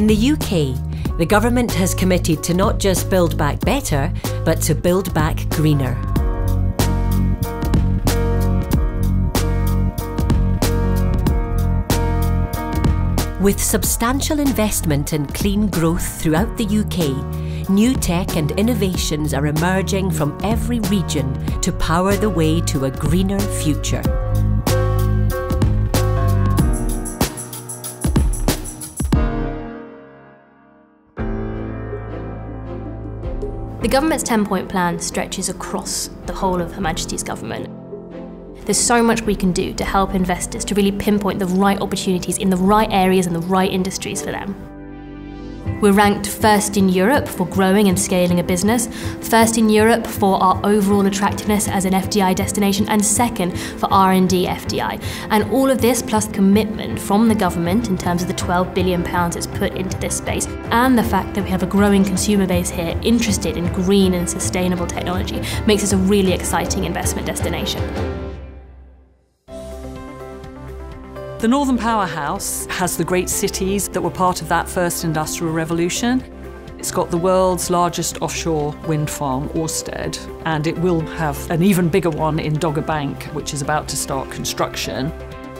In the UK, the government has committed to not just build back better, but to build back greener. With substantial investment in clean growth throughout the UK, new tech and innovations are emerging from every region to power the way to a greener future. The government's 10 point plan stretches across the whole of Her Majesty's government. There's so much we can do to help investors to really pinpoint the right opportunities in the right areas and the right industries for them. We're ranked first in Europe for growing and scaling a business, first in Europe for our overall attractiveness as an FDI destination, and second for R&D FDI. And all of this plus commitment from the government in terms of the 12 billion pounds it's put into this space, and the fact that we have a growing consumer base here interested in green and sustainable technology makes us a really exciting investment destination. The Northern Powerhouse has the great cities that were part of that first industrial revolution. It's got the world's largest offshore wind farm, Orsted, and it will have an even bigger one in Dogger Bank, which is about to start construction.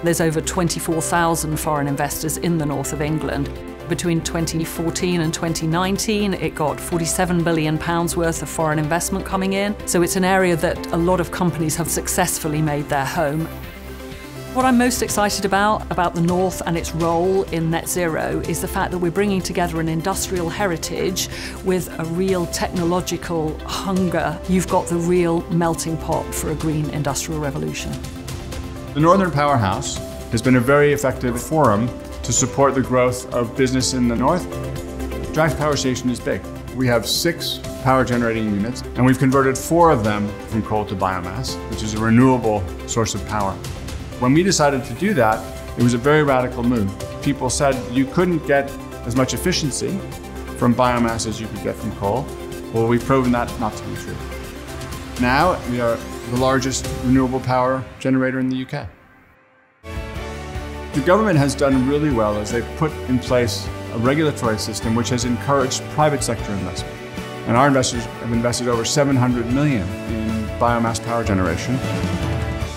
There's over 24,000 foreign investors in the north of England. Between 2014 and 2019, it got 47 billion pounds worth of foreign investment coming in. So it's an area that a lot of companies have successfully made their home. What I'm most excited about, about the North and its role in net zero, is the fact that we're bringing together an industrial heritage with a real technological hunger. You've got the real melting pot for a green industrial revolution. The Northern Powerhouse has been a very effective forum to support the growth of business in the North. Drax Power Station is big. We have six power generating units, and we've converted four of them from coal to biomass, which is a renewable source of power. When we decided to do that, it was a very radical move. People said you couldn't get as much efficiency from biomass as you could get from coal. Well, we've proven that not to be true. Now, we are the largest renewable power generator in the UK. The government has done really well as they've put in place a regulatory system which has encouraged private sector investment. And our investors have invested over 700 million in biomass power generation.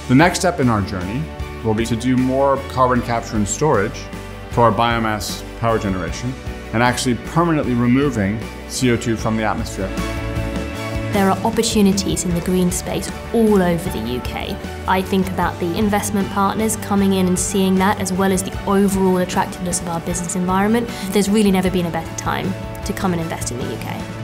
The next step in our journey will be to do more carbon capture and storage for our biomass power generation and actually permanently removing CO2 from the atmosphere. There are opportunities in the green space all over the UK. I think about the investment partners coming in and seeing that, as well as the overall attractiveness of our business environment. There's really never been a better time to come and invest in the UK.